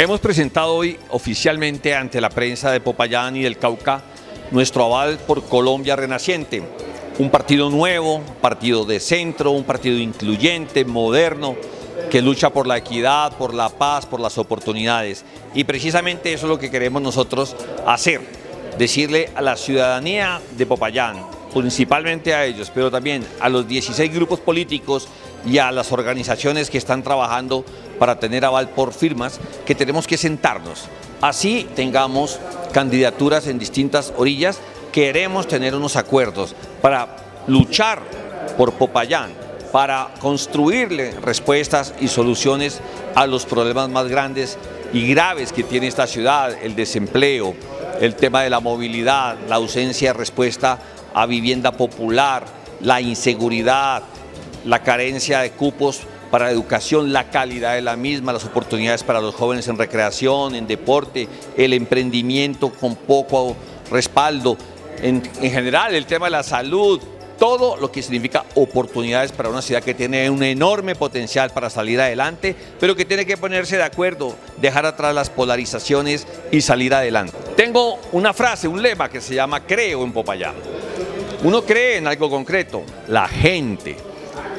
Hemos presentado hoy oficialmente ante la prensa de Popayán y del Cauca nuestro aval por Colombia Renaciente, un partido nuevo, partido de centro, un partido incluyente, moderno, que lucha por la equidad, por la paz, por las oportunidades. Y precisamente eso es lo que queremos nosotros hacer, decirle a la ciudadanía de Popayán, principalmente a ellos, pero también a los 16 grupos políticos y a las organizaciones que están trabajando para tener aval por firmas, que tenemos que sentarnos. Así tengamos candidaturas en distintas orillas, queremos tener unos acuerdos para luchar por Popayán, para construirle respuestas y soluciones a los problemas más grandes y graves que tiene esta ciudad, el desempleo, el tema de la movilidad, la ausencia de respuesta a vivienda popular, la inseguridad, la carencia de cupos para la educación, la calidad de la misma, las oportunidades para los jóvenes en recreación, en deporte, el emprendimiento con poco respaldo, en, general el tema de la salud, todo lo que significa oportunidades para una ciudad que tiene un enorme potencial para salir adelante, pero que tiene que ponerse de acuerdo, dejar atrás las polarizaciones y salir adelante. Tengo una frase, un lema que se llama creo en Popayán. Uno cree en algo concreto, la gente.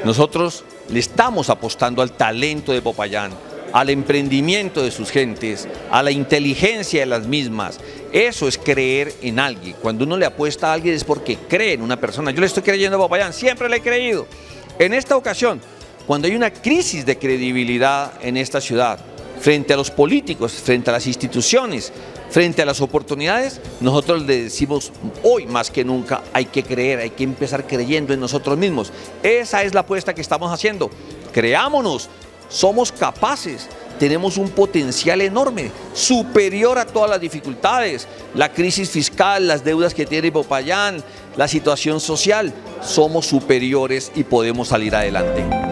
Nosotros le estamos apostando al talento de Popayán, al emprendimiento de sus gentes, a la inteligencia de las mismas. Eso es creer en alguien. Cuando uno le apuesta a alguien es porque cree en una persona. Yo le estoy creyendo a Popayán, siempre le he creído. En esta ocasión, cuando hay una crisis de credibilidad en esta ciudad, frente a los políticos, frente a las instituciones, frente a las oportunidades, nosotros le decimos hoy más que nunca hay que creer, hay que empezar creyendo en nosotros mismos. Esa es la apuesta que estamos haciendo. Creámonos, somos capaces, tenemos un potencial enorme, superior a todas las dificultades, la crisis fiscal, las deudas que tiene Popayán, la situación social, somos superiores y podemos salir adelante.